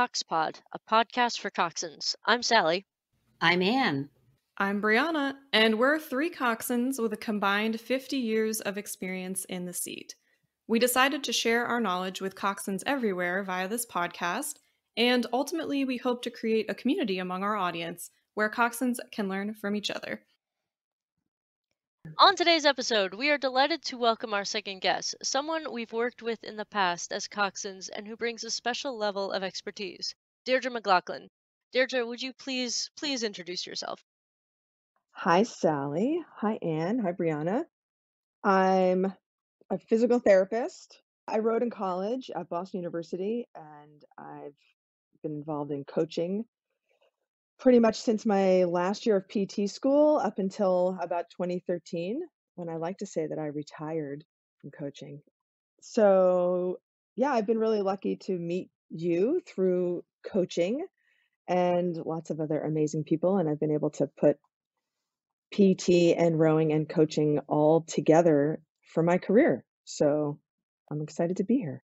CoxPod, a podcast for coxswains. I'm Sally. I'm Anne. I'm Breana, and we're three coxswains with a combined 50 years of experience in the seat. We decided to share our knowledge with coxswains everywhere via this podcast, and ultimately, we hope to create a community among our audience where coxswains can learn from each other. On today's episode, we are delighted to welcome our second guest, someone we've worked with in the past as coxswains and who brings a special level of expertise, Deirdre McLoughlin. Deirdre, would you please please introduce yourself? Hi, Sally. Hi, Anne. Hi, Breana. I'm a physical therapist. I rode in college at Boston University, and I've been involved in coaching pretty much since my last year of PT school up until about 2013, when I like to say that I retired from coaching. So, yeah, I've been really lucky to meet you through coaching and lots of other amazing people. And I've been able to put PT and rowing and coaching all together for my career. So, I'm excited to be here.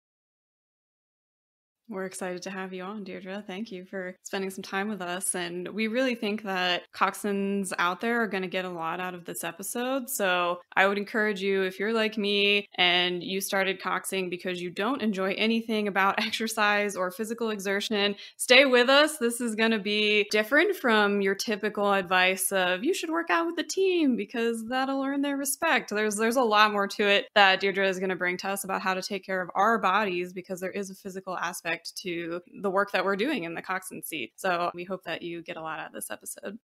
We're excited to have you on, Deirdre. Thank you for spending some time with us. And we really think that coxswains out there are going to get a lot out of this episode. So I would encourage you, if you're like me and you started coxing because you don't enjoy anything about exercise or physical exertion, stay with us. This is going to be different from your typical advice of you should work out with the team because that'll earn their respect. There's there's a lot more to it that Deirdre is going to bring to us about how to take care of our bodies because there is a physical aspect to the work that we're doing in the coxswain seat. So we hope that you get a lot out of this episode.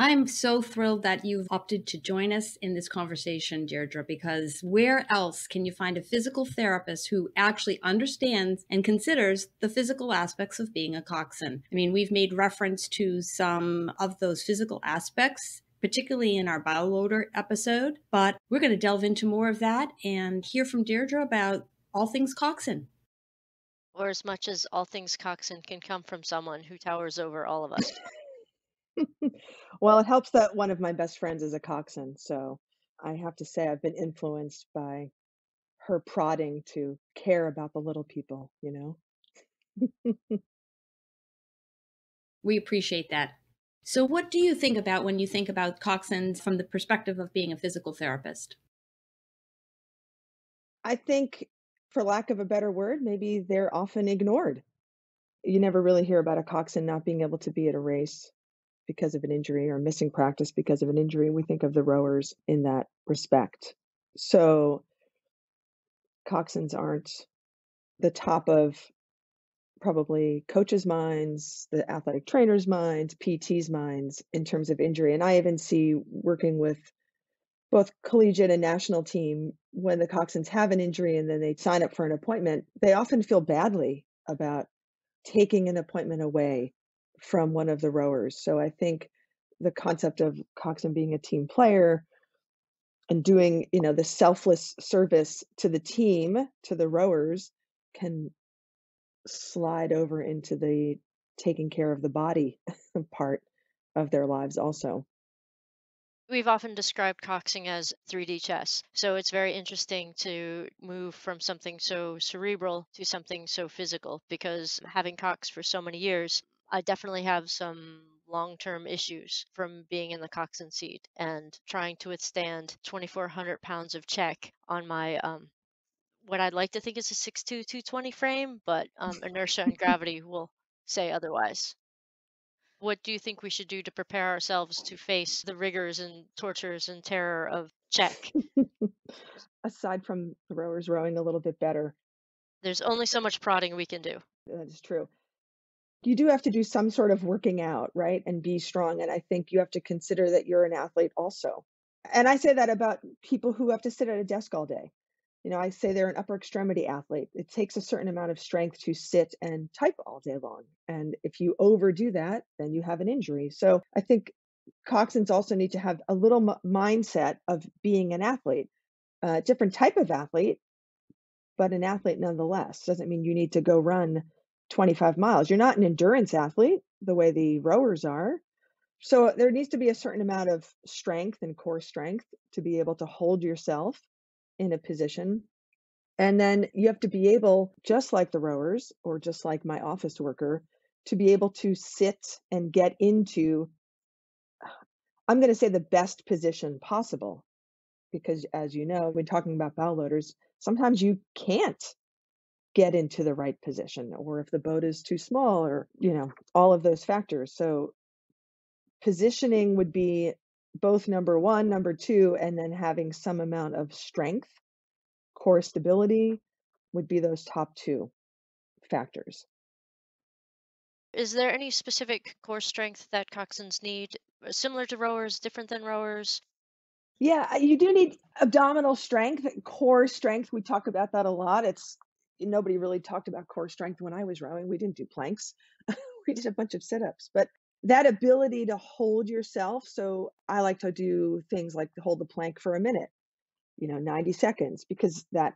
I'm so thrilled that you've opted to join us in this conversation, Deirdre, because where else can you find a physical therapist who actually understands and considers the physical aspects of being a coxswain? I mean, we've made reference to some of those physical aspects particularly in our bow loader episode, but we're going to delve into more of that and hear from Deirdre about all things coxswain or as much as all things coxswain can come from someone who towers over all of us. well, it helps that one of my best friends is a coxswain, so I have to say I've been influenced by her prodding to care about the little people, you know. we appreciate that. So, what do you think about when you think about coxswains from the perspective of being a physical therapist? I think for lack of a better word, maybe they're often ignored. You never really hear about a coxswain not being able to be at a race because of an injury or missing practice because of an injury. We think of the rowers in that respect. So coxswains aren't the top of probably coaches' minds, the athletic trainers' minds, PT's minds in terms of injury. And I even see working with both collegiate and national team when the coxswains have an injury and then they sign up for an appointment they often feel badly about taking an appointment away from one of the rowers. So i think the concept of coxswain being a team player and doing you know the selfless service to the team to the rowers can slide over into the taking care of the body part of their lives also We've often described coxing as 3D chess. So it's very interesting to move from something so cerebral to something so physical because having cox for so many years, I definitely have some long term issues from being in the coxswain seat and trying to withstand 2,400 pounds of check on my um, what I'd like to think is a 6'2, 220 frame, but um, inertia and gravity will say otherwise. What do you think we should do to prepare ourselves to face the rigors and tortures and terror of check? Aside from the rowers rowing a little bit better. There's only so much prodding we can do. That is true. You do have to do some sort of working out, right? And be strong. And I think you have to consider that you're an athlete also. And I say that about people who have to sit at a desk all day you know, I say they're an upper extremity athlete. It takes a certain amount of strength to sit and type all day long. And if you overdo that, then you have an injury. So I think coxswains also need to have a little m- mindset of being an athlete, a different type of athlete, but an athlete nonetheless. Doesn't mean you need to go run 25 miles. You're not an endurance athlete the way the rowers are, So there needs to be a certain amount of strength and core strength to be able to hold yourself in a position. And then you have to be able, just like the rowers or just like my office worker, to be able to sit and get into, I'm going to say the best position possible. Because as you know, when talking about bow loaders, sometimes you can't get into the right position or if the boat is too small or, you know, all of those factors. So positioning would be both number one, number two, and then having some amount of strength, core stability would be those top two factors. Is there any specific core strength that coxswains need, uh, similar to rowers, different than rowers? Yeah, you do need abdominal strength, core strength. We talk about that a lot. It's nobody really talked about core strength when I was rowing. We didn't do planks. we did a bunch of sit-ups, but that ability to hold yourself. So I like to do things like hold the plank for a minute, you know, 90 seconds, because that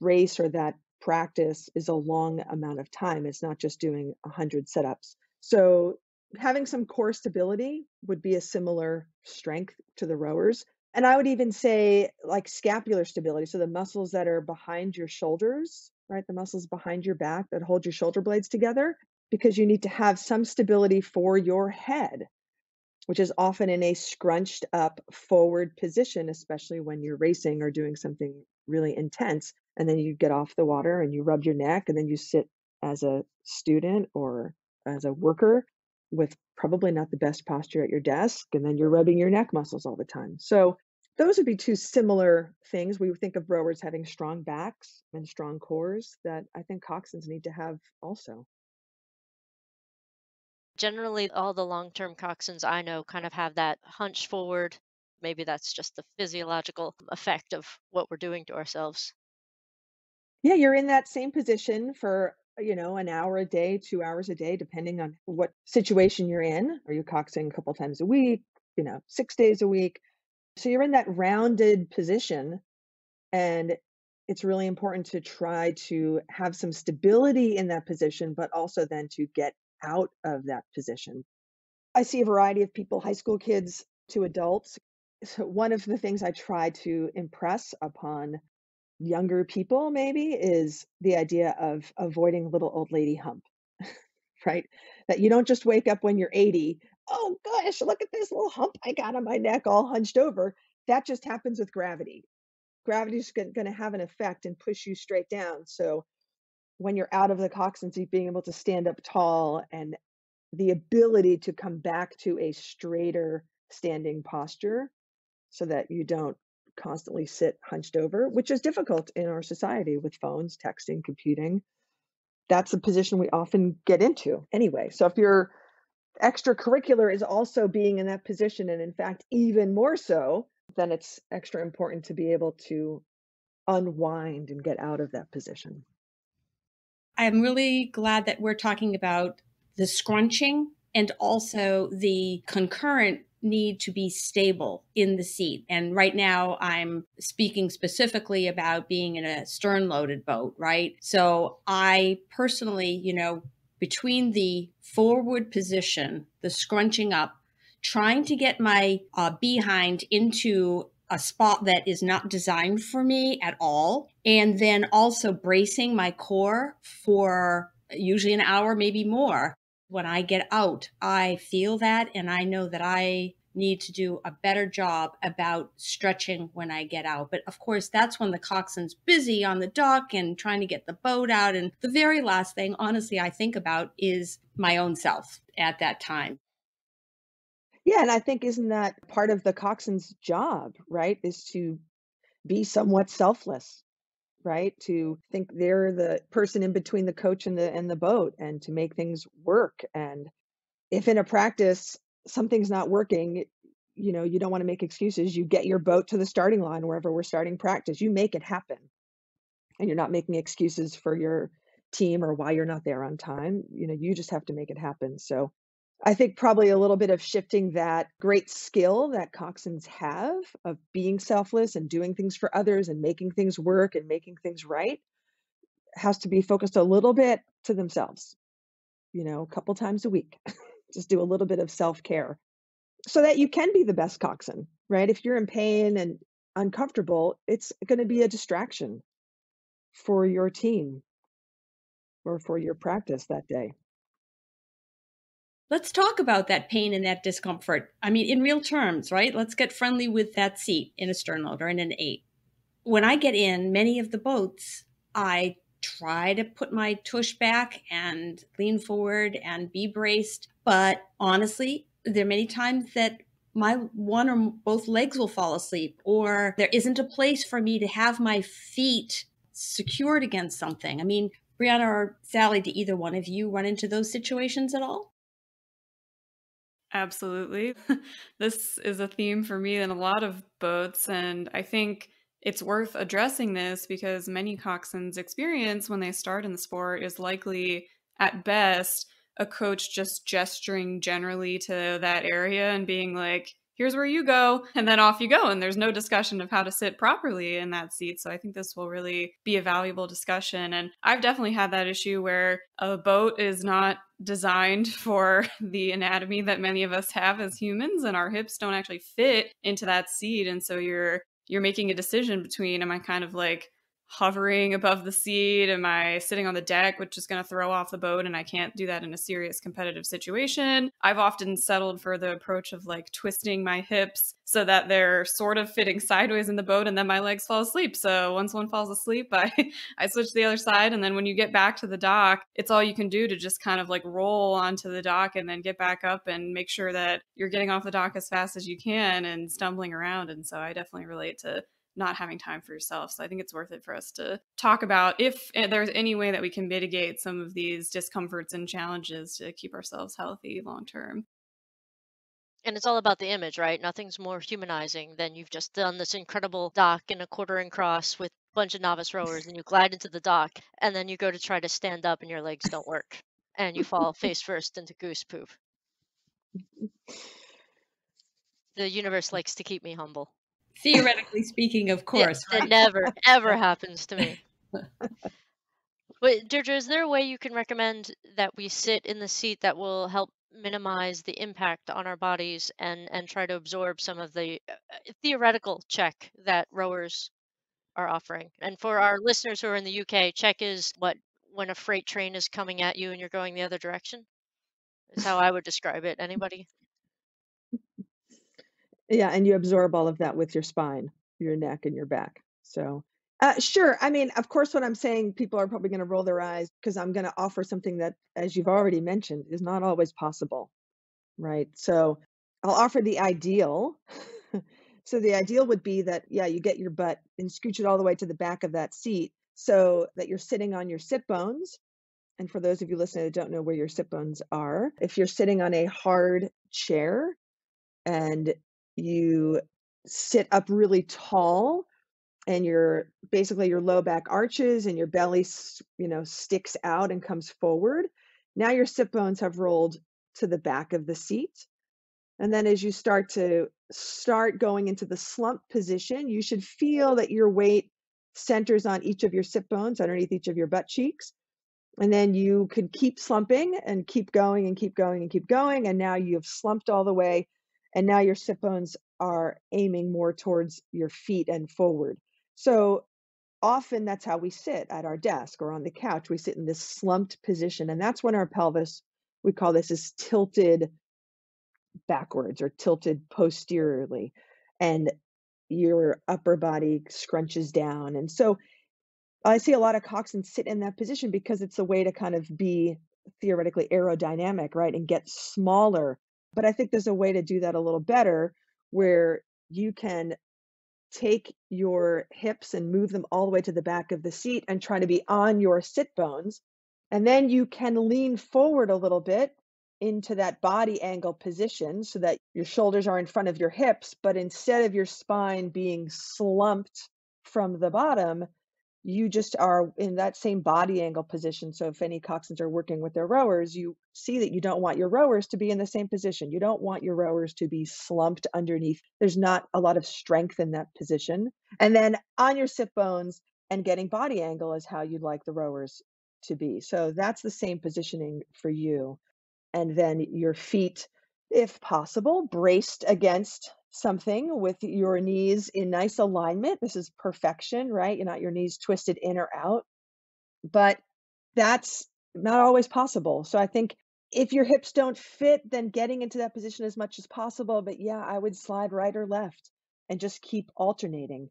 race or that practice is a long amount of time. It's not just doing 100 sit ups. So having some core stability would be a similar strength to the rowers. And I would even say like scapular stability. So the muscles that are behind your shoulders, right? The muscles behind your back that hold your shoulder blades together because you need to have some stability for your head, which is often in a scrunched up forward position, especially when you're racing or doing something really intense. And then you get off the water and you rub your neck, and then you sit as a student or as a worker with probably not the best posture at your desk, and then you're rubbing your neck muscles all the time. So, those would be two similar things. We would think of rowers having strong backs and strong cores that I think coxswains need to have also generally all the long-term coxswains I know kind of have that hunch forward. Maybe that's just the physiological effect of what we're doing to ourselves. Yeah, you're in that same position for, uh, you know, an hour a day, two hours a day, depending on what situation you're in. Are you coxing a couple times a week, you know, six days a week? So you're in that rounded position. And it's really important to try to have some stability in that position, but also then to get out of that position. I see a variety of people, high school kids to adults. So one of the things I try to impress upon younger people maybe is the idea of avoiding little old lady hump, right? That you don't just wake up when you're 80, oh gosh, look at this little hump I got on my neck all hunched over. That just happens with gravity. Gravity is going to have an effect and push you straight down. So when you're out of the coxswains, being able to stand up tall and the ability to come back to a straighter standing posture so that you don't constantly sit hunched over, which is difficult in our society with phones, texting, computing. That's a position we often get into anyway. So if your extracurricular is also being in that position, and in fact, even more so, then it's extra important to be able to unwind and get out of that position. I'm really glad that we're talking about the scrunching and also the concurrent need to be stable in the seat. And right now, I'm speaking specifically about being in a stern loaded boat, right? So I personally, you know, between the forward position, the scrunching up, trying to get my uh, behind into a spot that is not designed for me at all. And then also bracing my core for usually an hour, maybe more. When I get out, I feel that and I know that I need to do a better job about stretching when I get out. But of course, that's when the coxswain's busy on the dock and trying to get the boat out. And the very last thing, honestly, I think about is my own self at that time. Yeah, and I think isn't that part of the coxswain's job, right? Is to be somewhat selfless, right? To think they're the person in between the coach and the and the boat and to make things work. And if in a practice something's not working, you know, you don't want to make excuses. You get your boat to the starting line wherever we're starting practice. You make it happen. And you're not making excuses for your team or why you're not there on time. You know, you just have to make it happen. So I think probably a little bit of shifting that great skill that coxswains have of being selfless and doing things for others and making things work and making things right has to be focused a little bit to themselves, you know, a couple times a week. Just do a little bit of self care so that you can be the best coxswain, right? If you're in pain and uncomfortable, it's going to be a distraction for your team or for your practice that day. Let's talk about that pain and that discomfort. I mean, in real terms, right? Let's get friendly with that seat in a stern loader in an eight. When I get in many of the boats, I try to put my tush back and lean forward and be braced. But honestly, there are many times that my one or both legs will fall asleep, or there isn't a place for me to have my feet secured against something. I mean, Breana or Sally, do either one of you run into those situations at all? Absolutely. this is a theme for me in a lot of boats, and I think it's worth addressing this because many coxswains' experience when they start in the sport is likely, at best, a coach just gesturing generally to that area and being like, here's where you go and then off you go and there's no discussion of how to sit properly in that seat. So i think this will really be a valuable discussion. And i've definitely had that issue where a boat is not designed for the anatomy that many of us have as humans and our hips don't actually fit into that seat. And so you're you're making a decision between am i kind of like hovering above the seat? Am I sitting on the deck, which is going to throw off the boat? And I can't do that in a serious competitive situation. I've often settled for the approach of like twisting my hips so that they're sort of fitting sideways in the boat and then my legs fall asleep. So once one falls asleep, I, I switch to the other side. And then when you get back to the dock, it's all you can do to just kind of like roll onto the dock and then get back up and make sure that you're getting off the dock as fast as you can and stumbling around. And so I definitely relate to not having time for yourself. So I think it's worth it for us to talk about if eh, there's any way that we can mitigate some of these discomforts and challenges to keep ourselves healthy long term. And it's all about the image, right? Nothing's more humanizing than you've just done this incredible dock in a quartering cross with a bunch of novice rowers and you glide into the dock and then you go to try to stand up and your legs don't work and you fall face first into goose poop. The universe likes to keep me humble. Theoretically speaking, of course. Yeah, right? never, ever happens to me. But Deirdre, is there a way you can recommend that we sit in the seat that will help minimize the impact on our bodies and and try to absorb some of the uh theoretical check that rowers are offering? And for our listeners who are in the UK, check is what when a freight train is coming at you and you're going the other direction. Is how I would describe it. Anybody? Yeah, and you absorb all of that with your spine, your neck, and your back. So, uh, sure. I mean, of course, what I'm saying, people are probably going to roll their eyes because I'm going to offer something that, as you've already mentioned, is not always possible, right? So, I'll offer the ideal. so, the ideal would be that, yeah, you get your butt and scooch it all the way to the back of that seat so that you're sitting on your sit bones. And for those of you listening that don't know where your sit bones are, if you're sitting on a hard chair and you sit up really tall and your basically your low back arches and your belly you know sticks out and comes forward. Now your sit bones have rolled to the back of the seat. And then as you start to start going into the slump position you should feel that your weight centers on each of your sit bones underneath each of your butt cheeks. And then you could keep slumping and keep going and keep going and keep going. And now you've slumped all the way and now your sit bones are aiming more towards your feet and forward. So often that's how we sit at our desk or on the couch. We sit in this slumped position, and that's when our pelvis, we call this, is tilted backwards or tilted posteriorly, and your upper body scrunches down. And so I see a lot of coxswains sit in that position because it's a way to kind of be theoretically aerodynamic, right, and get smaller but I think there's a way to do that a little better where you can take your hips and move them all the way to the back of the seat and try to be on your sit bones. And then you can lean forward a little bit into that body angle position so that your shoulders are in front of your hips, but instead of your spine being slumped from the bottom, you just are in that same body angle position. So if any coxswains are working with their rowers, you see that you don't want your rowers to be in the same position. You don't want your rowers to be slumped underneath. There's not a lot of strength in that position. And then on your sit bones and getting body angle is how you'd like the rowers to be. So that's the same positioning for you. And then your feet if possible, braced against something with your knees in nice alignment. This is perfection, right? You're not your knees twisted in or out. But that's not always possible. So I think if your hips don't fit, then getting into that position as much as possible. But yeah, I would slide right or left and just keep alternating.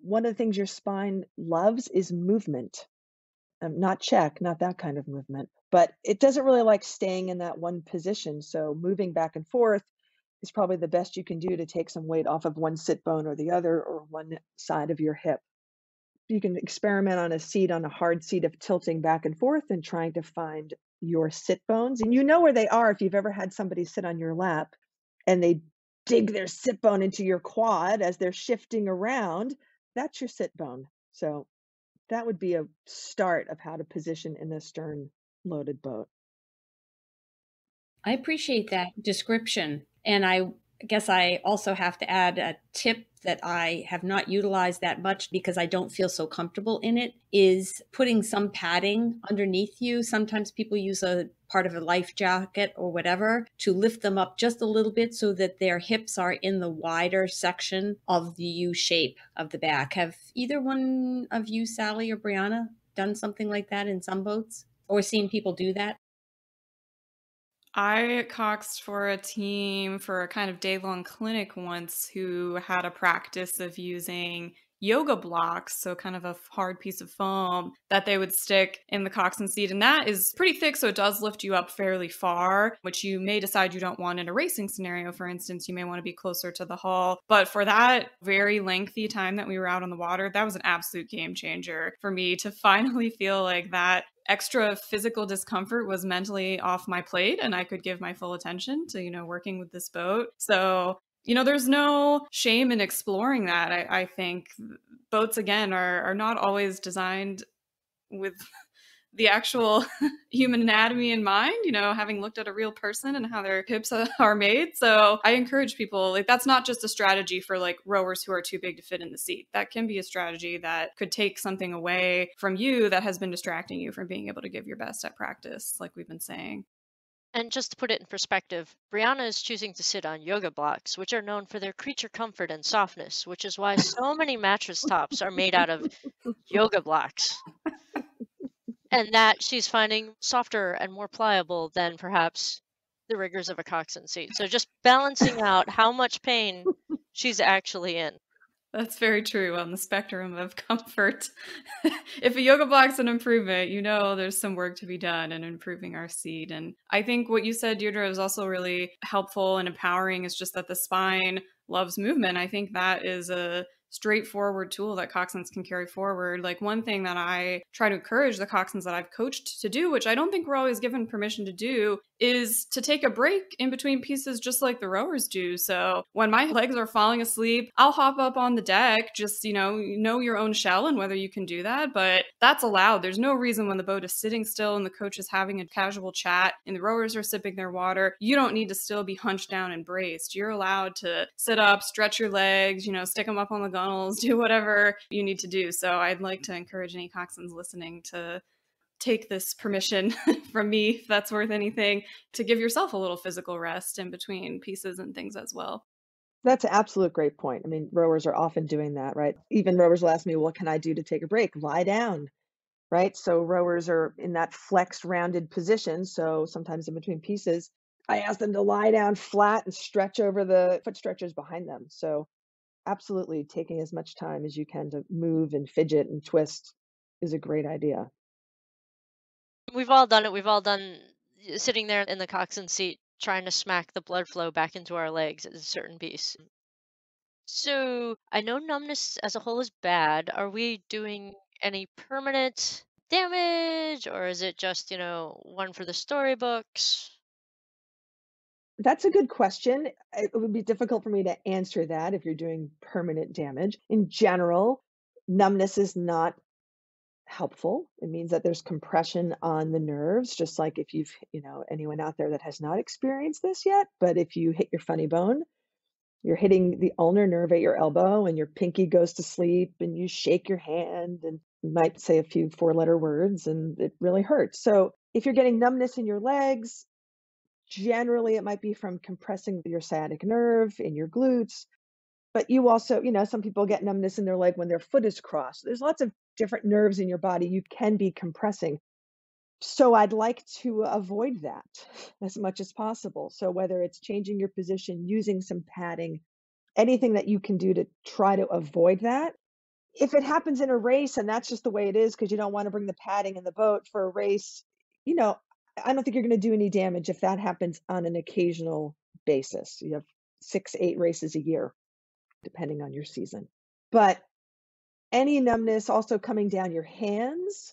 One of the things your spine loves is movement. Um, not check, not that kind of movement, but it doesn't really like staying in that one position. So moving back and forth is probably the best you can do to take some weight off of one sit bone or the other or one side of your hip. You can experiment on a seat, on a hard seat of tilting back and forth and trying to find your sit bones. And you know where they are if you've ever had somebody sit on your lap and they dig their sit bone into your quad as they're shifting around. That's your sit bone. So that would be a start of how to position in a stern loaded boat. I appreciate that description. And I guess I also have to add a tip that I have not utilized that much because I don't feel so comfortable in it is putting some padding underneath you. Sometimes people use a part of a life jacket or whatever to lift them up just a little bit so that their hips are in the wider section of the U shape of the back. Have either one of you, Sally or Breana, done something like that in some boats or seen people do that? I coxed for a team for a kind of day long clinic once who had a practice of using yoga blocks, so kind of a hard piece of foam that they would stick in the coxswain seat. And that is pretty thick, so it does lift you up fairly far, which you may decide you don't want in a racing scenario. For instance, you may want to be closer to the hull. But for that very lengthy time that we were out on the water, that was an absolute game changer for me to finally feel like that extra physical discomfort was mentally off my plate and I could give my full attention to, you know, working with this boat. So you know, there's no shame in exploring that. I, I think boats again are are not always designed with the actual human anatomy in mind, you know, having looked at a real person and how their hips are made. So I encourage people, like, that's not just a strategy for like rowers who are too big to fit in the seat. That can be a strategy that could take something away from you that has been distracting you from being able to give your best at practice, like we've been saying. And just to put it in perspective, Breana is choosing to sit on yoga blocks, which are known for their creature comfort and softness, which is why so many mattress tops are made out of yoga blocks. And that she's finding softer and more pliable than perhaps the rigors of a coxswain seat. So just balancing out how much pain she's actually in. That's very true on the spectrum of comfort. if a yoga block's an improvement, you know there's some work to be done in improving our seat. And I think what you said, Deirdre, was also really helpful and empowering is just that the spine loves movement. I think that is a straightforward tool that coxswains can carry forward. Like one thing that I try to encourage the coxswains that I've coached to do, which I don't think we're always given permission to do, is to take a break in between pieces just like the rowers do. So when my legs are falling asleep, I'll hop up on the deck, just, you know, know your own shell and whether you can do that, but that's allowed. There's no reason when the boat is sitting still and the coach is having a casual chat and the rowers are sipping their water, you don't need to still be hunched down and braced. You're allowed to sit up, stretch your legs, you know, stick them up on the gunnels, do whatever you need to do. So I'd like to encourage any coxswains listening to take this permission from me, if that's worth anything, to give yourself a little physical rest in between pieces and things as well. That's an absolute great point. I mean, rowers are often doing that, right? Even rowers will ask me, what can I do to take a break? Lie down, right? So rowers are in that flexed, rounded position. So sometimes in between pieces, I ask them to lie down flat and stretch over the foot stretchers behind them. So absolutely taking as much time as you can to move and fidget and twist is a great idea. We've all done it. We've all done sitting there in the coxswain seat trying to smack the blood flow back into our legs at a certain piece. So I know numbness as a whole is bad. Are we doing any permanent damage or is it just, you know, one for the storybooks? That's a good question. It would be difficult for me to answer that if you're doing permanent damage. In general, numbness is not helpful. It means that there's compression on the nerves, just like if you've, you know, anyone out there that has not experienced this yet. But if you hit your funny bone, you're hitting the ulnar nerve at your elbow and your pinky goes to sleep and you shake your hand and you might say a few four letter words and it really hurts. So if you're getting numbness in your legs, Generally, it might be from compressing your sciatic nerve in your glutes. But you also, you know, some people get numbness in their leg when their foot is crossed. There's lots of different nerves in your body you can be compressing. So I'd like to avoid that as much as possible. So whether it's changing your position, using some padding, anything that you can do to try to avoid that. If it happens in a race and that's just the way it is because you don't want to bring the padding in the boat for a race, you know, I don't think you're going to do any damage if that happens on an occasional basis. You have six, eight races a year, depending on your season. But any numbness also coming down your hands,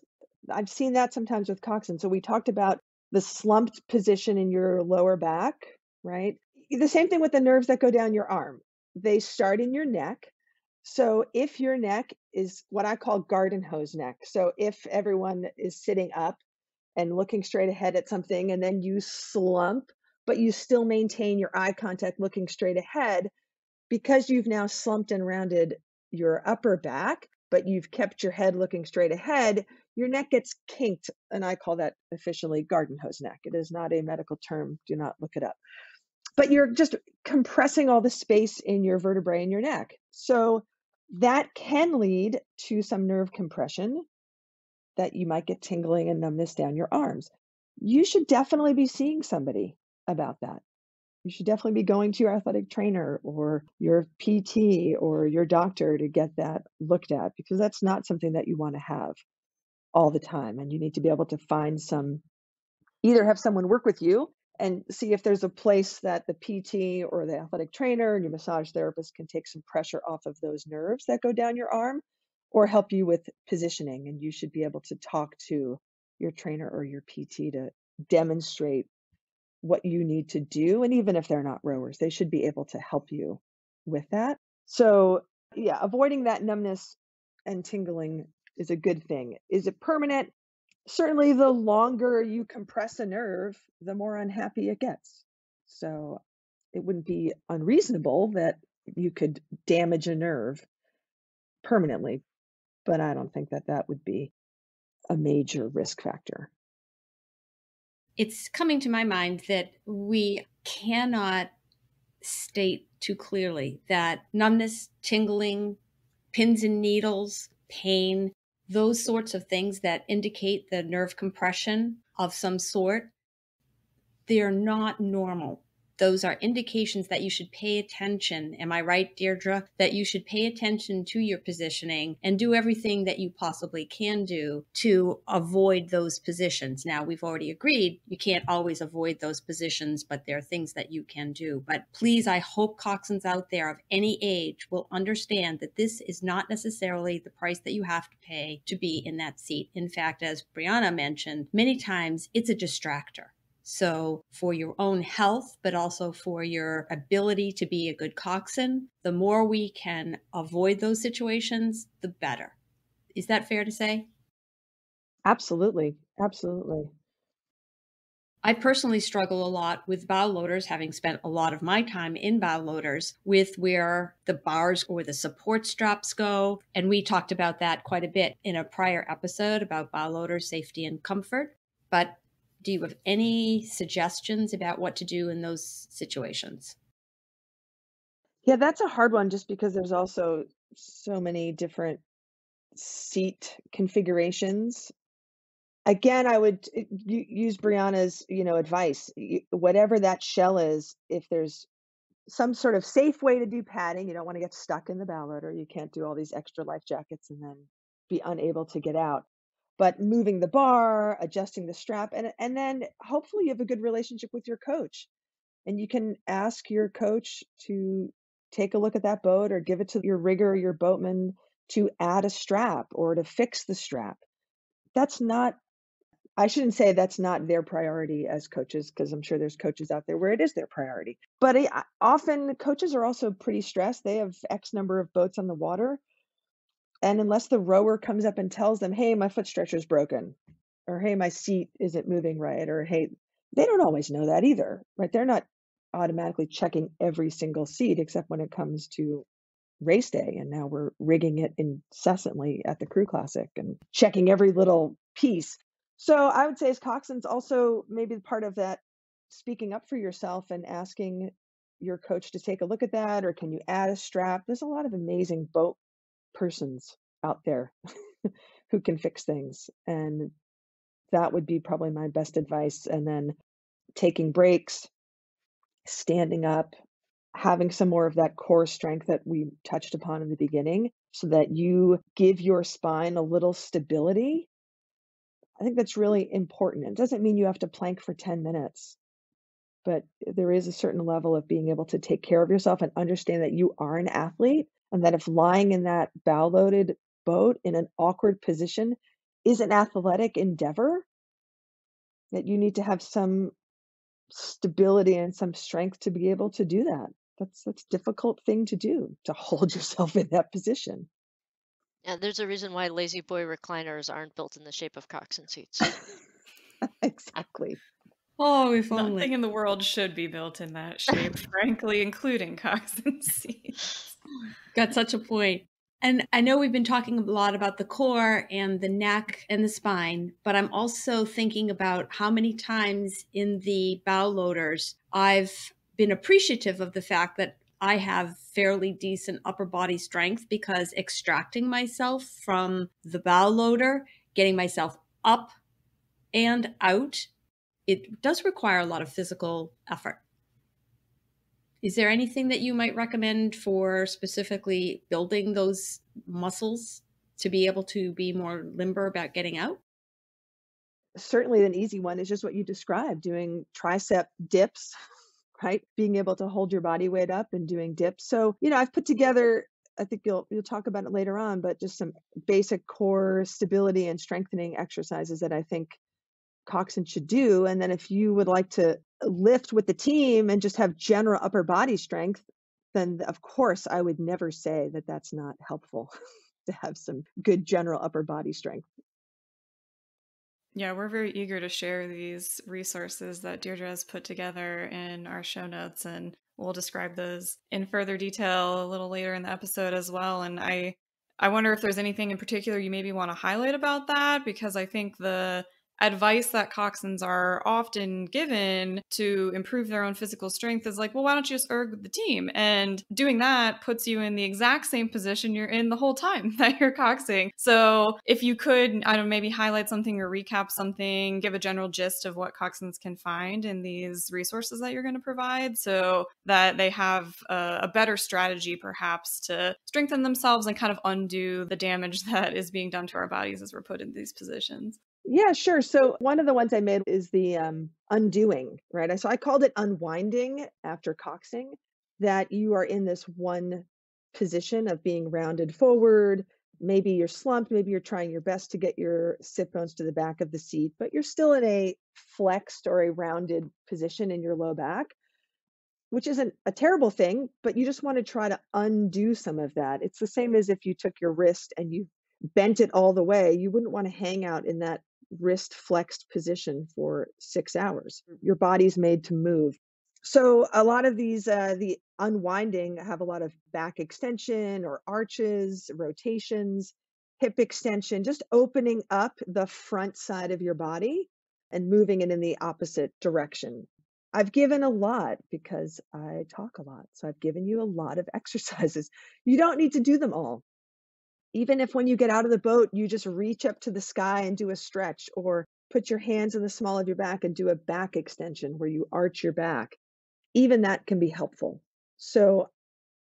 I've seen that sometimes with coxswain. So we talked about the slumped position in your lower back, right? The same thing with the nerves that go down your arm. They start in your neck. So if your neck is what I call garden hose neck, so if everyone is sitting up and looking straight ahead at something and then you slump, but you still maintain your eye contact looking straight ahead, because you've now slumped and rounded your upper back, but you've kept your head looking straight ahead, your neck gets kinked. And I call that officially garden hose neck. It is not a medical term. Do not look it up. But you're just compressing all the space in your vertebrae in your neck. So that can lead to some nerve compression that you might get tingling and numbness down your arms. You should definitely be seeing somebody about that. You should definitely be going to your athletic trainer or your PT or your doctor to get that looked at because that's not something that you want to have all the time. And you need to be able to find some, either have someone work with you and see if there's a place that the PT or the athletic trainer and your massage therapist can take some pressure off of those nerves that go down your arm or help you with positioning. And you should be able to talk to your trainer or your PT to demonstrate what you need to do. And even if they're not rowers, they should be able to help you with that. So, yeah, avoiding that numbness and tingling is a good thing. Is it permanent? Certainly, the longer you compress a nerve, the more unhappy it gets. So, it wouldn't be unreasonable that you could damage a nerve permanently, but I don't think that that would be a major risk factor. It's coming to my mind that we cannot state too clearly that numbness, tingling, pins and needles, pain, those sorts of things that indicate the nerve compression of some sort, they're not normal those are indications that you should pay attention. Am I right, Deirdre? That you should pay attention to your positioning and do everything that you possibly can do to avoid those positions. Now, we've already agreed you can't always avoid those positions, but there are things that you can do. But please, I hope coxswains out there of any age will understand that this is not necessarily the price that you have to pay to be in that seat. In fact, as Breana mentioned, many times it's a distractor. So, for your own health, but also for your ability to be a good coxswain, the more we can avoid those situations, the better. Is that fair to say? Absolutely. Absolutely. I personally struggle a lot with bow loaders, having spent a lot of my time in bow loaders with where the bars or the support straps go. And we talked about that quite a bit in a prior episode about bow loader safety and comfort. But do you have any suggestions about what to do in those situations? Yeah, that's a hard one just because there's also so many different seat configurations. Again, I would uh, use Breana's, you know, advice. Whatever that shell is, if there's some sort of safe way to do padding, you don't want to get stuck in the bow loader. You can't do all these extra life jackets and then be unable to get out but moving the bar, adjusting the strap, and and then hopefully you have a good relationship with your coach, and you can ask your coach to take a look at that boat or give it to your rigger or your boatman to add a strap or to fix the strap. That's not I shouldn't say that's not their priority as coaches because I'm sure there's coaches out there where it is their priority. But eh, often coaches are also pretty stressed. They have X number of boats on the water and unless the rower comes up and tells them, hey, my foot stretcher is broken, or hey, my seat isn't moving right, or hey, they don't always know that either, right? They're not automatically checking every single seat except when it comes to race day. And now we're rigging it incessantly at the Crew Classic and checking every little piece. So I would say as coxswains also maybe part of that speaking up for yourself and asking your coach to take a look at that or can you add a strap there's a lot of amazing boat persons out there who can fix things and that would be probably my best advice and then taking breaks standing up having some more of that core strength that we touched upon in the beginning so that you give your spine a little stability. I think that's really important. It doesn't mean you have to plank for 10 minutes but there is a certain level of being able to take care of yourself and understand that you are an athlete and that if lying in that bow loaded boat in an awkward position is an athletic endeavor that you need to have some stability and some strength to be able to do that that's that's a difficult thing to do to hold yourself in that position Yeah, there's a reason why lazy boy recliners aren't built in the shape of coxswain seats. exactly Oh, if only. Nothing in the world should be built in that shape, frankly, including coxswain seats. Got such a point. And I know we've been talking a lot about the core and the neck and the spine, but I'm also thinking about how many times in the bow loaders I've been appreciative of the fact that I have fairly decent upper body strength because extracting myself from the bow loader, getting myself up and out, it does require a lot of physical effort. Is there anything that you might recommend for specifically building those muscles to be able to be more limber about getting out? certainly an easy one is just what you described doing tricep dips right? Being able to hold your body weight up and doing dips. So you know i've put together i think you'll you'll talk about it later on but just some basic core stability and strengthening exercises that i think coxswain should do. And then if you would like to lift with the team and just have general upper body strength then of course i would never say that that's not helpful to have some good general upper body strength Yeah, we're very eager to share these resources that Deirdre has put together in our show notes, and we'll describe those in further detail a little later in the episode as well. And I, I wonder if there's anything in particular you maybe want to highlight about that, because I think the advice that coxswains are often given to improve their own physical strength is like, well, why don't you just erg the team? And doing that puts you in the exact same position you're in the whole time that you're coxing. So if you could, I don't know, maybe highlight something or recap something, give a general gist of what coxswains can find in these resources that you're going to provide so that they have a, a better strategy perhaps to strengthen themselves and kind of undo the damage that is being done to our bodies as we're put in these positions. Yeah, sure. So one of the ones I made is the um, undoing, right? So I called it unwinding after coxing, that you are in this one position of being rounded forward. Maybe you're slumped, maybe you're trying your best to get your sit bones to the back of the seat, but you're still in a flexed or a rounded position in your low back, which isn't a terrible thing, but you just want to try to undo some of that. It's the same as if you took your wrist and you bent it all the way. You wouldn't want to hang out in that wrist flexed position for six hours. Your body's made to move. So a lot of these, uh, the unwinding have a lot of back extension or arches, rotations, hip extension, just opening up the front side of your body and moving it in the opposite direction. I've given a lot because I talk a lot. So I've given you a lot of exercises. You don't need to do them all even if when you get out of the boat, you just reach up to the sky and do a stretch, or put your hands in the small of your back and do a back extension where you arch your back, even that can be helpful. So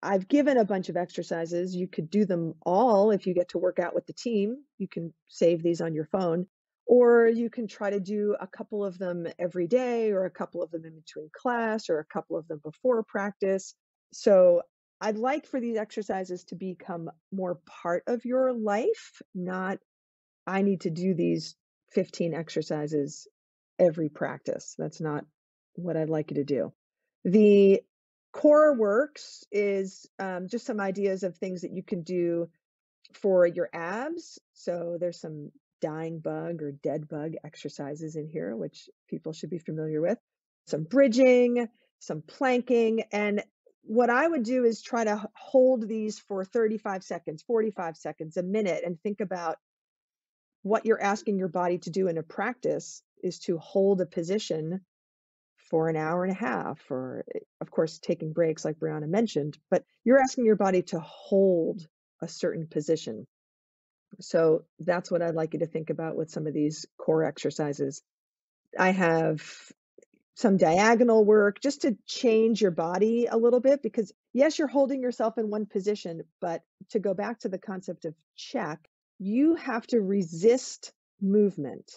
I've given a bunch of exercises. You could do them all if you get to work out with the team. You can save these on your phone, or you can try to do a couple of them every day, or a couple of them in between class, or a couple of them before practice. So I'd like for these exercises to become more part of your life, not I need to do these 15 exercises every practice. That's not what I'd like you to do. The core works is um, just some ideas of things that you can do for your abs. So there's some dying bug or dead bug exercises in here, which people should be familiar with. Some bridging, some planking, and what I would do is try to hold these for 35 seconds, 45 seconds, a minute, and think about what you're asking your body to do in a practice is to hold a position for an hour and a half, or eh, of course, taking breaks like Breana mentioned, but you're asking your body to hold a certain position. So that's what I'd like you to think about with some of these core exercises. I have some diagonal work just to change your body a little bit because yes, you're holding yourself in one position, but to go back to the concept of check, you have to resist movement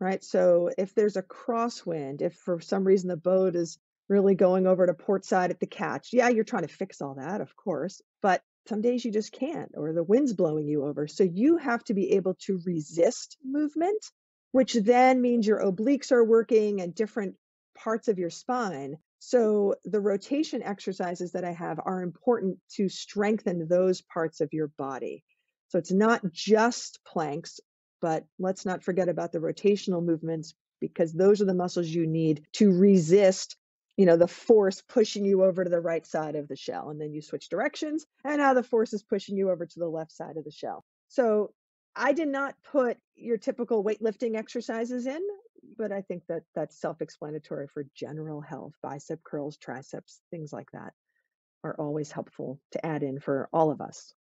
right? So if there's a crosswind, if for some reason the boat is really going over to port side at the catch, yeah, you're trying to fix all that, of course, but some days you just can't, or the wind's blowing you over. So you have to be able to resist movement, which then means your obliques are working and different parts of your spine. So the rotation exercises that I have are important to strengthen those parts of your body. So it's not just planks but let's not forget about the rotational movements because those are the muscles you need to resist you know the force pushing you over to the right side of the shell and then you switch directions and now the force is pushing you over to the left side of the shell so i did not put your typical weightlifting exercises in but i think that that's self-explanatory for general health bicep curls triceps things like that are always helpful to add in for all of us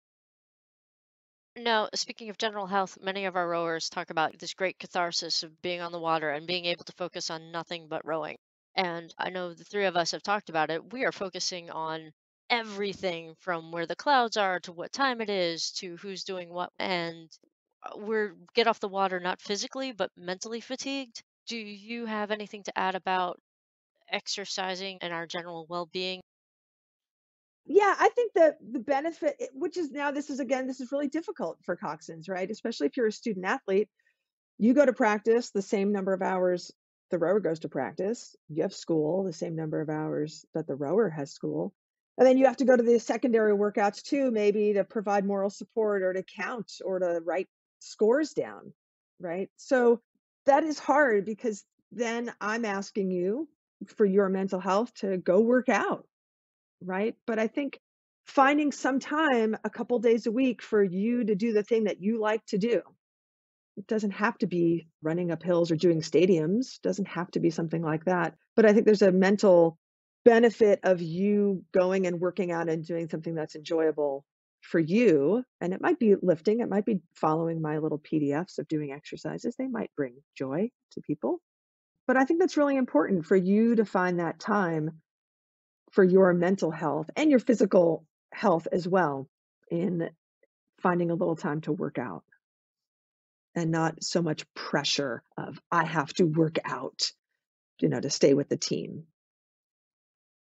Now, speaking of general health, many of our rowers talk about this great catharsis of being on the water and being able to focus on nothing but rowing. And I know the three of us have talked about it. We are focusing on everything from where the clouds are to what time it is to who's doing what. And we're get off the water not physically, but mentally fatigued. Do you have anything to add about exercising and our general well being? Yeah, I think that the benefit, which is now this is again, this is really difficult for coxswains, right? Especially if you're a student athlete, you go to practice the same number of hours the rower goes to practice. You have school the same number of hours that the rower has school. And then you have to go to the secondary workouts too, maybe to provide moral support or to count or to write scores down, right? So that is hard because then I'm asking you for your mental health to go work out right? But I think finding some time a couple days a week for you to do the thing that you like to do. It doesn't have to be running up hills or doing stadiums, doesn't have to be something like that. But I think there's a mental benefit of you going and working out and doing something that's enjoyable for you. And it might be lifting, it might be following my little PDFs of doing exercises. They might bring joy to people. But I think that's really important for you to find that time for your mental health and your physical health as well in finding a little time to work out and not so much pressure of I have to work out, you know, to stay with the team.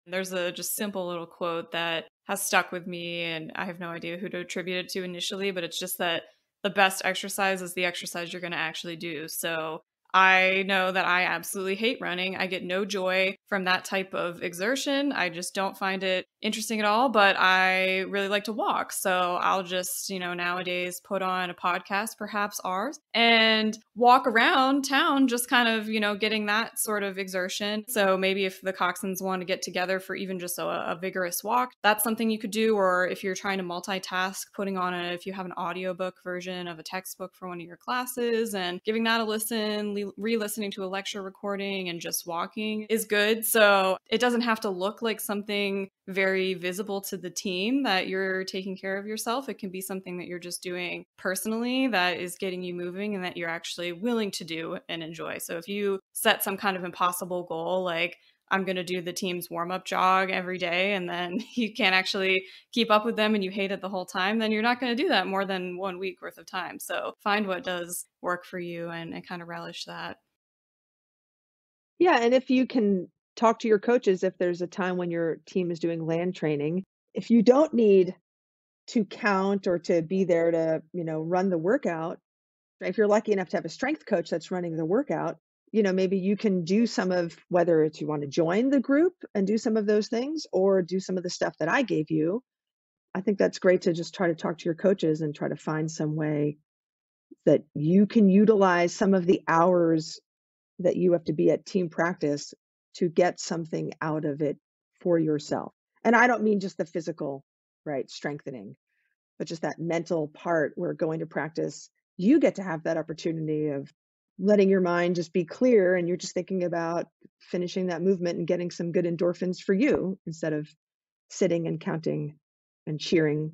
There's a just simple little quote that has stuck with me, and I have no idea who to attribute it to initially, but it's just that the best exercise is the exercise you're going to actually do. So I know that I absolutely hate running. I get no joy from that type of exertion. I just don't find it interesting at all, but I really like to walk. So I'll just, you know, nowadays put on a podcast, perhaps ours, and walk around town, just kind of, you know, getting that sort of exertion. So maybe if the coxswains want to get together for even just a, a vigorous walk, that's something you could do. Or if you're trying to multitask, putting on a, if you have an audiobook version of a textbook for one of your classes and giving that a listen, re listening to a lecture recording and just walking is good. So it doesn't have to look like something very visible to the team that you're taking care of yourself. It can be something that you're just doing personally that is getting you moving and that you're actually willing to do and enjoy. So if you set some kind of impossible goal, like I'm going to do the team's warm up jog every day, and then you can't actually keep up with them and you hate it the whole time, then you're not going to do that more than one week worth of time. So find what does work for you and, and kind of relish that. Yeah, and if you can talk to your coaches if there's a time when your team is doing land training. If you don't need to count or to be there to, you know, run the workout, if you're lucky enough to have a strength coach that's running the workout, you know, maybe you can do some of whether it's you want to join the group and do some of those things or do some of the stuff that I gave you. I think that's great to just try to talk to your coaches and try to find some way that you can utilize some of the hours that you have to be at team practice to get something out of it for yourself. And I don't mean just the physical, right, strengthening, but just that mental part where going to practice, you get to have that opportunity of letting your mind just be clear and you're just thinking about finishing that movement and getting some good endorphins for you instead of sitting and counting and cheering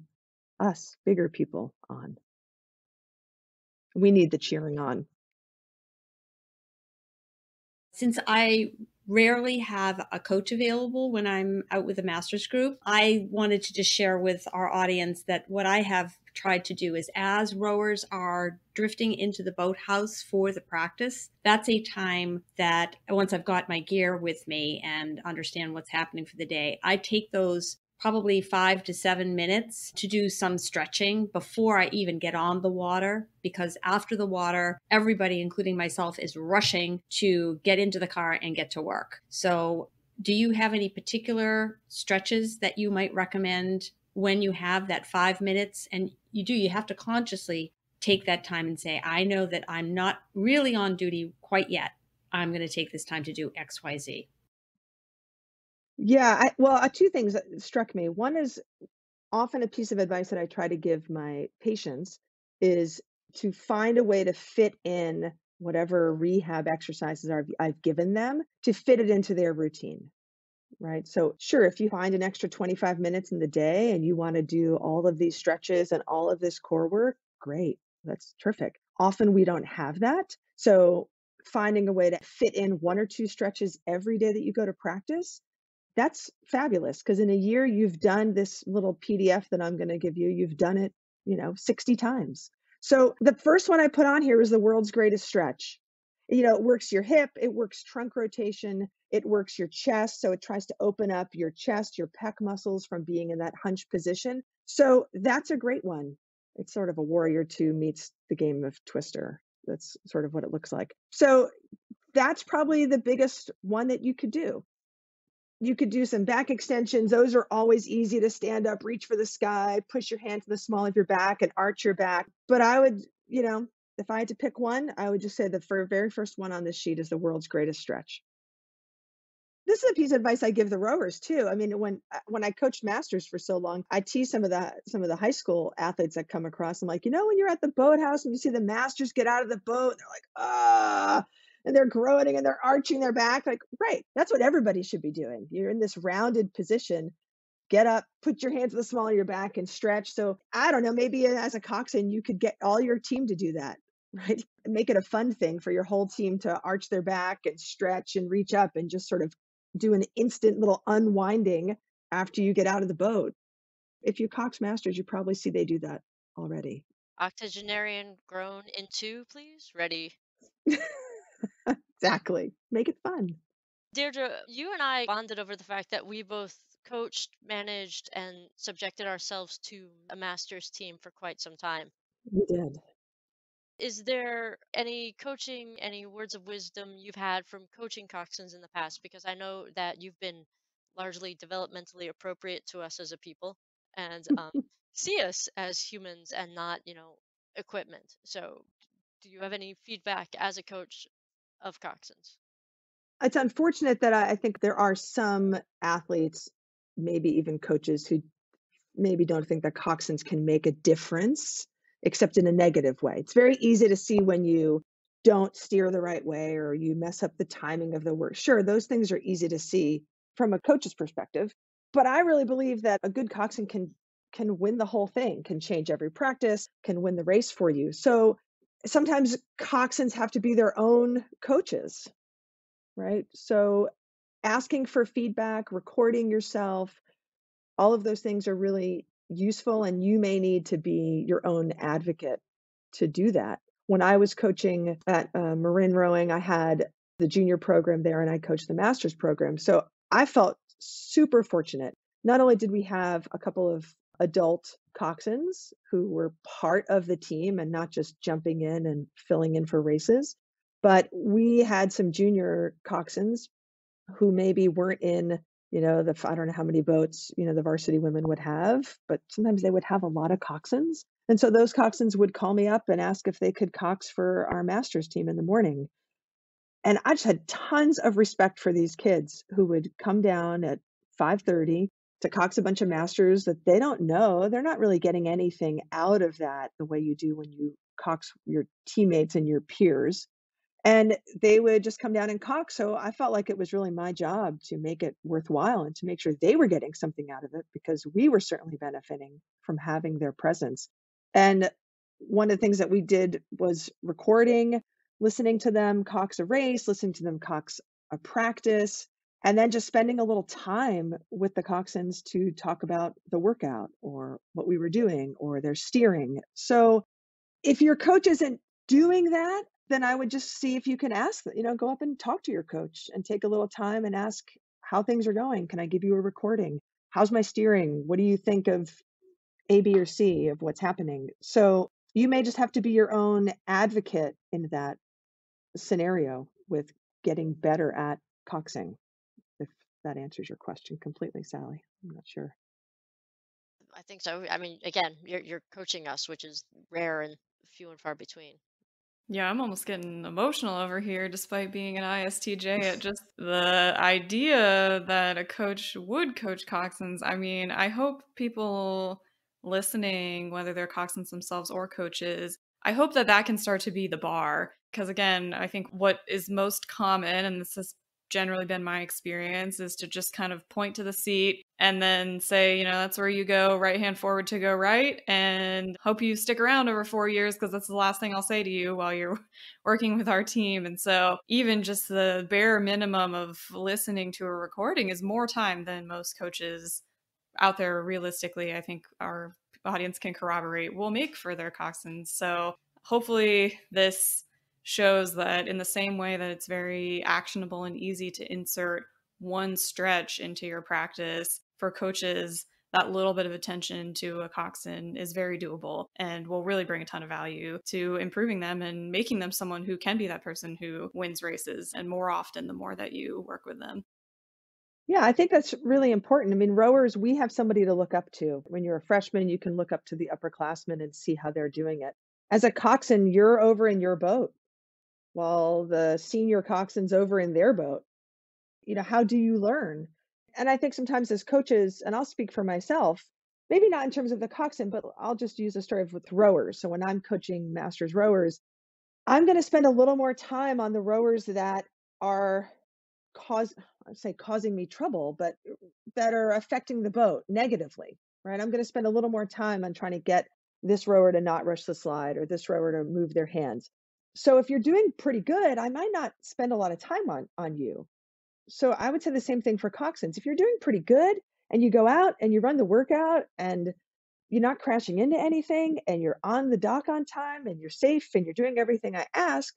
us bigger people on. We need the cheering on. Since I rarely have a coach available when I'm out with a master's group, I wanted to just share with our audience that what I have tried to do is as rowers are drifting into the boathouse for the practice, that's a time that once I've got my gear with me and understand what's happening for the day, I take those probably five to seven minutes to do some stretching before I even get on the water. Because after the water, everybody, including myself, is rushing to get into the car and get to work. So, do you have any particular stretches that you might recommend when you have that five minutes? And you do, you have to consciously take that time and say, I know that I'm not really on duty quite yet. I'm going to take this time to do XYZ. Yeah, I, well, uh, two things struck me. One is often a piece of advice that I try to give my patients is to find a way to fit in whatever rehab exercises are, I've given them to fit it into their routine. Right. So, sure, if you find an extra 25 minutes in the day and you want to do all of these stretches and all of this core work, great. That's terrific. Often we don't have that. So, finding a way to fit in one or two stretches every day that you go to practice that's fabulous because in a year you've done this little PDF that I'm going to give you. You've done it, you know, 60 times. So the first one I put on here is the world's greatest stretch. You know, it works your hip, it works trunk rotation, it works your chest. So it tries to open up your chest, your pec muscles from being in that hunch position. So that's a great one. It's sort of a Warrior 2 meets the game of Twister. That's sort of what it looks like. So that's probably the biggest one that you could do you could do some back extensions. Those are always easy to stand up, reach for the sky, push your hand to the small of your back and arch your back. But I would, you know, if I had to pick one, I would just say the very first one on this sheet is the world's greatest stretch. This is a piece of advice I give the rowers too. I mean, when uh, when I coached masters for so long, I tease some of the some of the high school athletes that come across. I'm like, you know, when you're at the boathouse and you see the masters get out of the boat, they're like, ah, and they're groaning and they're arching their back. Like, right, that's what everybody should be doing. You're in this rounded position. Get up, put your hands to the small of your back and stretch. So I don't know, maybe uh, as a coxswain, you could get all your team to do that, right? Make it a fun thing for your whole team to arch their back and stretch and reach up and just sort of do an instant little unwinding after you get out of the boat. If you cox masters, you probably see they do that already. Octogenarian grown in two, please. Ready. exactly. Make it fun. Deirdre, you and I bonded over the fact that we both coached, managed, and subjected ourselves to a master's team for quite some time. We did. Is there any coaching, any words of wisdom you've had from coaching coxswains in the past? Because I know that you've been largely developmentally appropriate to us as a people and um, see us as humans and not, you know, equipment. So, do you have any feedback as a coach of coxswains. It's unfortunate that I, I think there are some athletes, maybe even coaches, who maybe don't think that coxswains can make a difference, except in a negative way. It's very easy to see when you don't steer the right way or you mess up the timing of the work. Sure, those things are easy to see from a coach's perspective, but I really believe that a good coxswain can can win the whole thing, can change every practice, can win the race for you. So sometimes coxswains have to be their own coaches, right? So asking for feedback, recording yourself, all of those things are really useful, and you may need to be your own advocate to do that. When I was coaching at uh, Marin Rowing, I had the junior program there and I coached the master's program. So I felt super fortunate. Not only did we have a couple of adult coxswains who were part of the team and not just jumping in and filling in for races. But we had some junior coxswains who maybe weren't in, you know, the I don't know how many boats, you know, the varsity women would have, but sometimes they would have a lot of coxswains. And so those coxswains would call me up and ask if they could cox for our masters team in the morning. And I just had tons of respect for these kids who would come down at 5:30 to cox a bunch of masters that they don't know. They're not really getting anything out of that the way you do when you cox your teammates and your peers. And they would just come down and cox. So I felt like it was really my job to make it worthwhile and to make sure they were getting something out of it because we were certainly benefiting from having their presence. And one of the things that we did was recording, listening to them cox a race, listening to them cox a practice, and then just spending a little time with the coxswains to talk about the workout or what we were doing or their steering. So if your coach isn't doing that, then I would just see if you can ask, you know, go up and talk to your coach and take a little time and ask how things are going. Can I give you a recording? How's my steering? What do you think of A, B, or C of what's happening? So you may just have to be your own advocate in that scenario with getting better at coxing that answers your question completely, Sally. I'm not sure. I think so. I mean, again, you're you're coaching us, which is rare and few and far between. Yeah, I'm almost getting emotional over here, despite being an ISTJ. At just the idea that a coach would coach coxswains. I mean, I hope people listening, whether they're coxswains themselves or coaches, I hope that that can start to be the bar. Because again, I think what is most common, and this has generally been my experience is to just kind of point to the seat and then say, you know, that's where you go, right hand forward to go right, and hope you stick around over four years because that's the last thing I'll say to you while you're working with our team. And so, even just the bare minimum of listening to a recording is more time than most coaches out there realistically, I think our audience can corroborate, will make for their coxswains. So, hopefully, this shows that in the same way that it's very actionable and easy to insert one stretch into your practice for coaches that little bit of attention to a coxswain is very doable and will really bring a ton of value to improving them and making them someone who can be that person who wins races and more often the more that you work with them. Yeah, I think that's really important. I mean, rowers, we have somebody to look up to. When you're a freshman, you can look up to the upperclassmen and see how they're doing it. As a coxswain, you're over in your boat while the senior coxswain's over in their boat. You know, how do you learn? And I think sometimes as coaches, and I'll speak for myself, maybe not in terms of the coxswain, but I'll just use a story of with rowers. So when I'm coaching masters rowers, I'm going to spend a little more time on the rowers that are cause I say causing me trouble, but that are affecting the boat negatively, right? I'm going to spend a little more time on trying to get this rower to not rush the slide or this rower to move their hands so if you're doing pretty good, I might not spend a lot of time on on you. So I would say the same thing for coxswains. If you're doing pretty good and you go out and you run the workout and you're not crashing into anything and you're on the dock on time and you're safe and you're doing everything I ask,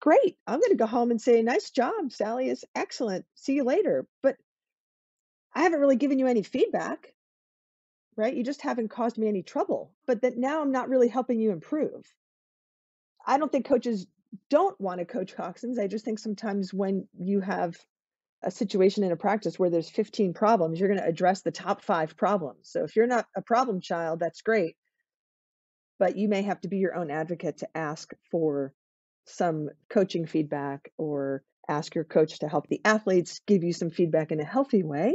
great. I'm going to go home and say, nice job, Sally is excellent. See you later. But I haven't really given you any feedback, right? You just haven't caused me any trouble. But that now I'm not really helping you improve. I don't think coaches don't want to coach coxswains. I just think sometimes when you have a situation in a practice where there's 15 problems, you're going to address the top five problems. So if you're not a problem child, that's great. But you may have to be your own advocate to ask for some coaching feedback or ask your coach to help the athletes give you some feedback in a healthy way,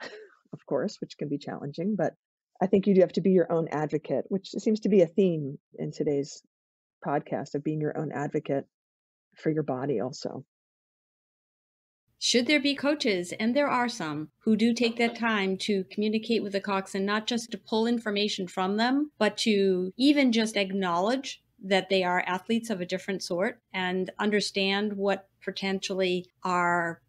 of course, which can be challenging. But I think you do have to be your own advocate, which seems to be a theme in today's podcast of being your own advocate for your body also. Should there be coaches, and there are some, who do take that time to communicate with the coxswain, not just to pull information from them, but to even just acknowledge that they are athletes of a different sort and understand what potentially are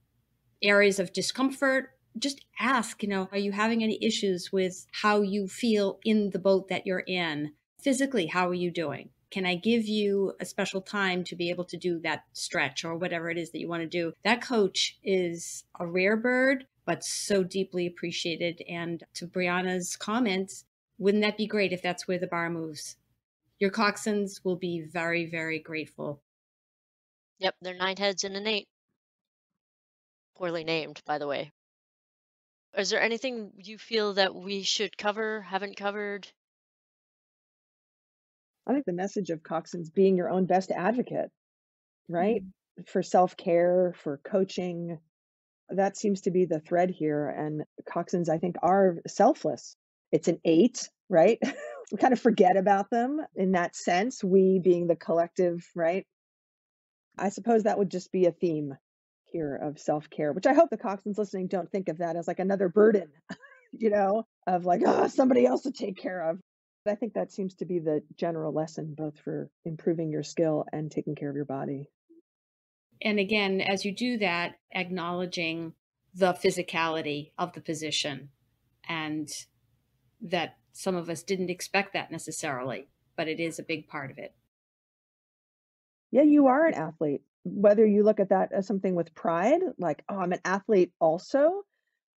areas of discomfort. Just ask, you know, are you having any issues with how you feel in the boat that you're in? Physically, how are you doing? Can I give you a special time to be able to do that stretch or whatever it is that you want to do? That coach is a rare bird, but so deeply appreciated. And to Breana's comments, wouldn't that be great if that's where the bar moves? Your coxswains will be very, very grateful. Yep, they're nine heads and an eight. Poorly named, by the way. Is there anything you feel that we should cover, haven't covered? I think the message of coxswains being your own best advocate, right? Mm-hmm. For self care, for coaching. That seems to be the thread here. And coxswains, I think, are selfless. It's an eight, right? we kind of forget about them in that sense, we being the collective, right? I suppose that would just be a theme here of self care, which I hope the coxswains listening don't think of that as like another burden, you know, of like, oh, somebody else to take care of. I think that seems to be the general lesson, both for improving your skill and taking care of your body. And again, as you do that, acknowledging the physicality of the position and that some of us didn't expect that necessarily, but it is a big part of it. Yeah, you are an athlete. Whether you look at that as something with pride, like, oh, I'm an athlete also,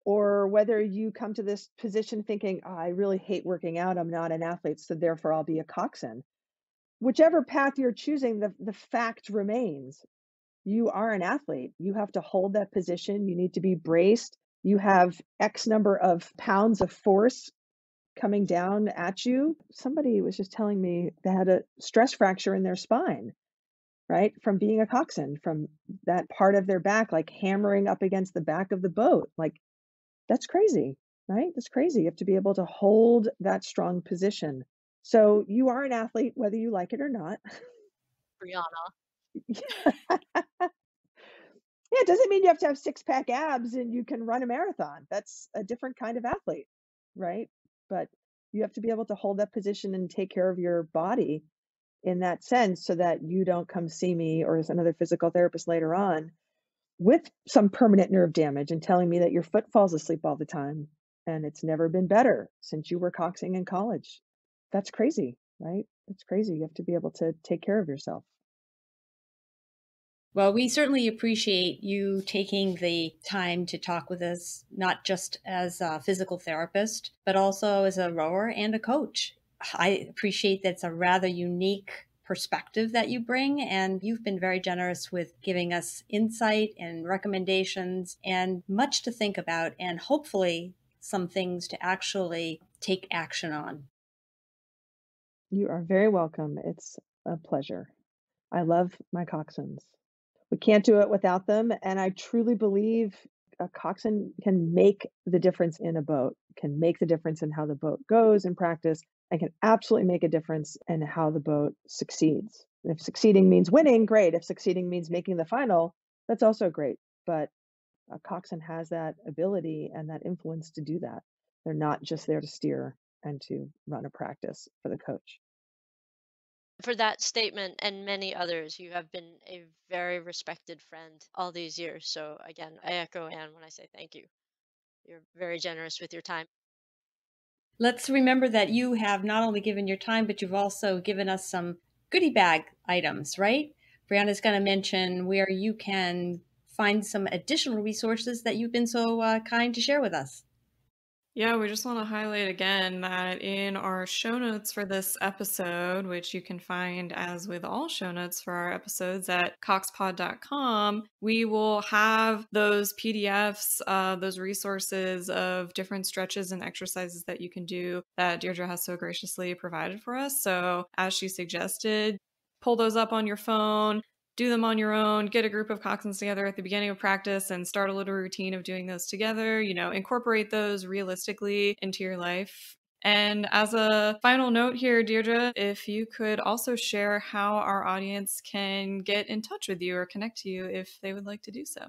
or whether you come to this position thinking, oh, I really hate working out, I'm not an athlete, so therefore I'll be a coxswain. Whichever path you're choosing, the, the fact remains you are an athlete. You have to hold that position. You need to be braced. You have X number of pounds of force coming down at you. Somebody was just telling me they had a stress fracture in their spine, right? From being a coxswain, from that part of their back, like hammering up against the back of the boat. Like, that's crazy, right? That's crazy. You have to be able to hold that strong position. So you are an athlete, whether you like it or not. Breana. yeah, it doesn't mean you have to have six pack abs and you can run a marathon. That's a different kind of athlete, right? But you have to be able to hold that position and take care of your body in that sense so that you don't come see me or another physical therapist later on with some permanent nerve damage and telling me that your foot falls asleep all the time and it's never been better since you were coxing in college. That's crazy, right? That's crazy. You have to be able to take care of yourself. Well, we certainly appreciate you taking the time to talk with us, not just as a physical therapist, but also as a rower and a coach. I appreciate that's a rather unique perspective that you bring, and you've been very generous with giving us insight and recommendations and much to think about, and hopefully some things to actually take action on. You are very welcome. It's a pleasure. I love my coxswains we can't do it without them. And I truly believe a coxswain can make the difference in a boat, can make the difference in how the boat goes in practice, and can absolutely make a difference in how the boat succeeds. If succeeding means winning, great. If succeeding means making the final, that's also great. But a coxswain has that ability and that influence to do that. They're not just there to steer and to run a practice for the coach for that statement and many others. You have been a very respected friend all these years. So, again, I echo Anne when I say thank you. You're very generous with your time. Let's remember that you have not only given your time, but you've also given us some goodie bag items, right? Breana's going to mention where you can find some additional resources that you've been so uh, kind to share with us. Yeah, we just want to highlight again that in our show notes for this episode, which you can find as with all show notes for our episodes at coxpod.com, we will have those PDFs, uh, those resources of different stretches and exercises that you can do that Deirdre has so graciously provided for us. So, as she suggested, pull those up on your phone, do them on your own, get a group of coxswains together at the beginning of practice and start a little routine of doing those together. You know, incorporate those realistically into your life. And as a final note here, Deirdre, if you could also share how our audience can get in touch with you or connect to you if they would like to do so.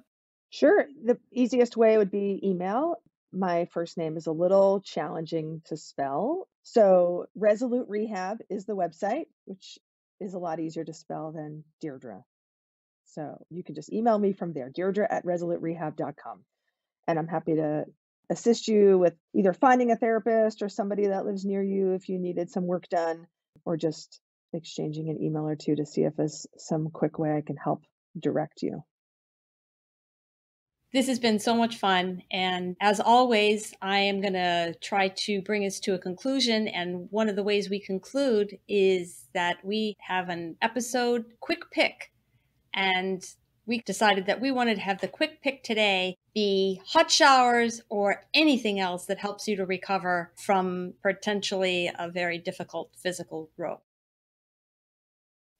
Sure. The easiest way would be email. My first name is a little challenging to spell. So, Resolute Rehab is the website, which is a lot easier to spell than Deirdre. So you can just email me from there, Deirdre at resoluterehab.com. And I'm happy to assist you with either finding a therapist or somebody that lives near you if you needed some work done, or just exchanging an email or two to see if there's some quick way I can help direct you. This has been so much fun. And as always, I am going to try to bring us to a conclusion. And one of the ways we conclude is that we have an episode quick pick and we decided that we wanted to have the quick pick today be hot showers or anything else that helps you to recover from potentially a very difficult physical row.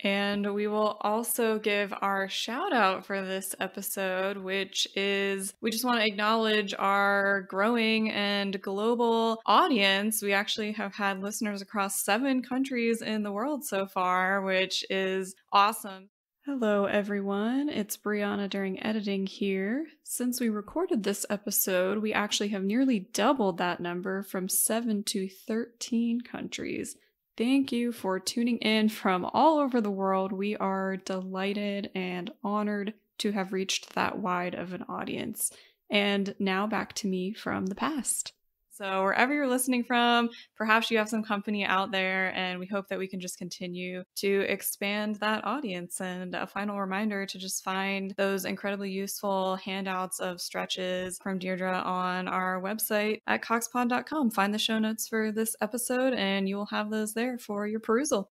And we will also give our shout out for this episode, which is we just want to acknowledge our growing and global audience. We actually have had listeners across seven countries in the world so far, which is awesome. Hello, everyone. It's Breana during editing here. Since we recorded this episode, we actually have nearly doubled that number from 7 to 13 countries. Thank you for tuning in from all over the world. We are delighted and honored to have reached that wide of an audience. And now back to me from the past. So, wherever you're listening from, perhaps you have some company out there, and we hope that we can just continue to expand that audience. And a final reminder to just find those incredibly useful handouts of stretches from Deirdre on our website at coxpod.com. Find the show notes for this episode, and you will have those there for your perusal.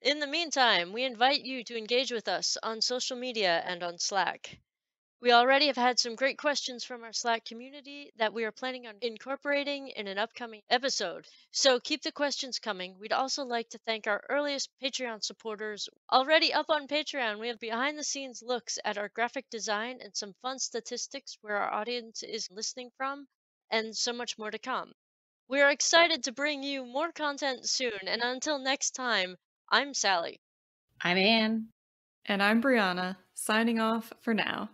In the meantime, we invite you to engage with us on social media and on Slack. We already have had some great questions from our Slack community that we are planning on incorporating in an upcoming episode. So keep the questions coming. We'd also like to thank our earliest Patreon supporters. Already up on Patreon, we have behind the scenes looks at our graphic design and some fun statistics where our audience is listening from, and so much more to come. We are excited to bring you more content soon, and until next time, I'm Sally. I'm Anne. And I'm Breana, signing off for now.